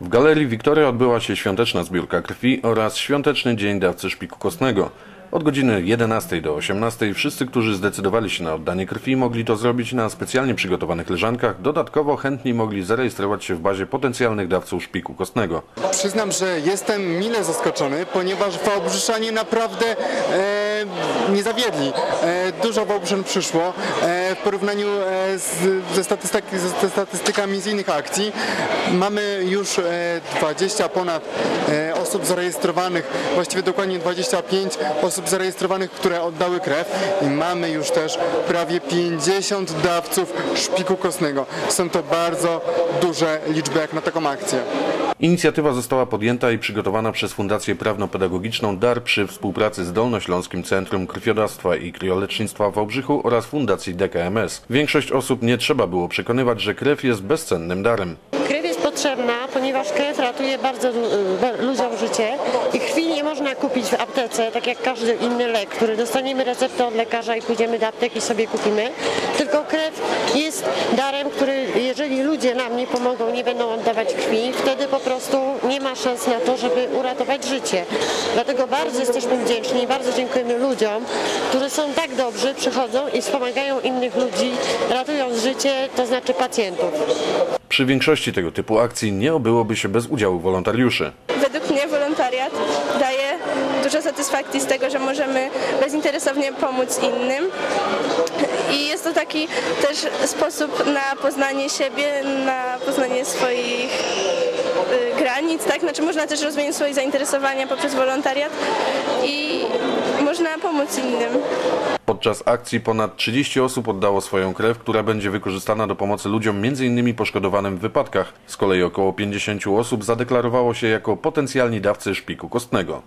W Galerii Wiktoria odbyła się świąteczna zbiórka krwi oraz świąteczny dzień dawcy szpiku kostnego. Od godziny 11 do 18 wszyscy, którzy zdecydowali się na oddanie krwi, mogli to zrobić na specjalnie przygotowanych leżankach. Dodatkowo chętni mogli zarejestrować się w bazie potencjalnych dawców szpiku kostnego. Przyznam, że jestem mile zaskoczony, ponieważ Wałbrzyszanie naprawdę e, nie zawiedli. E, dużo Wałbrzyn przyszło e, w porównaniu e, z, ze, statystyk, ze statystykami z innych akcji. Mamy już e, 20 ponad e, osób zarejestrowanych, właściwie dokładnie 25 osób zarejestrowanych, które oddały krew i mamy już też prawie 50 dawców szpiku kostnego. Są to bardzo duże liczby jak na taką akcję. Inicjatywa została podjęta i przygotowana przez Fundację Prawno-Pedagogiczną DAR przy współpracy z Dolnośląskim Centrum Krwiodawstwa i Kriolecznictwa w Wałbrzychu oraz Fundacji DKMS. Większość osób nie trzeba było przekonywać, że krew jest bezcennym darem. Potrzebna, ponieważ krew ratuje bardzo lu- ludziom życie i krwi nie można kupić w aptece, tak jak każdy inny lek, który dostaniemy receptę od lekarza i pójdziemy do apteki i sobie kupimy. Ludzie nam nie pomogą, nie będą oddawać krwi, wtedy po prostu nie ma szans na to, żeby uratować życie. Dlatego bardzo jesteśmy wdzięczni i bardzo dziękujemy ludziom, którzy są tak dobrzy, przychodzą i wspomagają innych ludzi, ratując życie, to znaczy pacjentów. Przy większości tego typu akcji nie obyłoby się bez udziału wolontariuszy. Według mnie wolontariat daje dużo satysfakcji z tego, że możemy bezinteresownie pomóc innym. I jest to taki też sposób na poznanie siebie, na poznanie swoich y, granic, tak? Znaczy można też rozwijać swoje zainteresowania poprzez wolontariat i można pomóc innym. Podczas akcji ponad 30 osób oddało swoją krew, która będzie wykorzystana do pomocy ludziom m.in. poszkodowanym w wypadkach. Z kolei około 50 osób zadeklarowało się jako potencjalni dawcy szpiku kostnego.